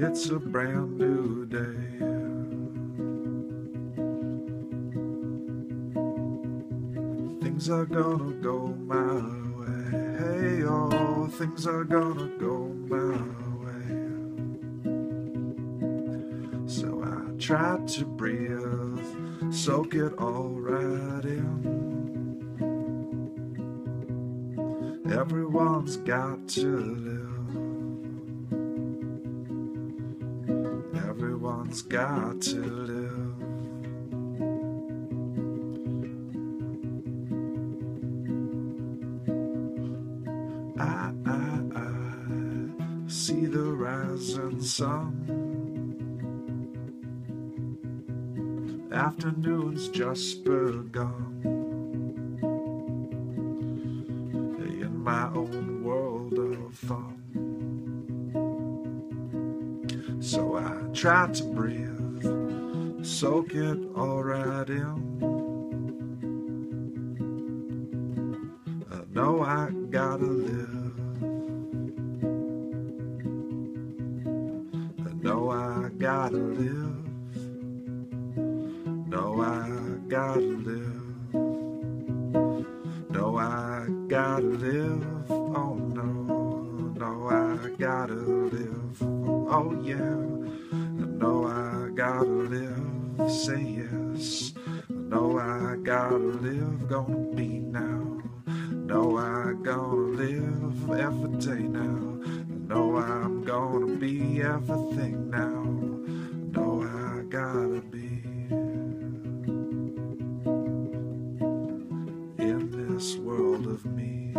It's a brand new day. Things are gonna go my way. Hey, oh, things are gonna go my way. So I try to breathe, soak it all right in. Everyone's got to live. Everyone's got to live. I see the rising sun. Afternoon's just begun. In my own world of fun. So I try to breathe, soak it all right in. I know I gotta live. I know I gotta live. No, I gotta live. No, I gotta live. Oh no, no, I gotta live. Oh yeah. I know I gotta live. Say yes. I know I gotta live. Gonna be now. know I gonna live every day now. Know I'm gonna be everything now. No, I gotta be in this world of me.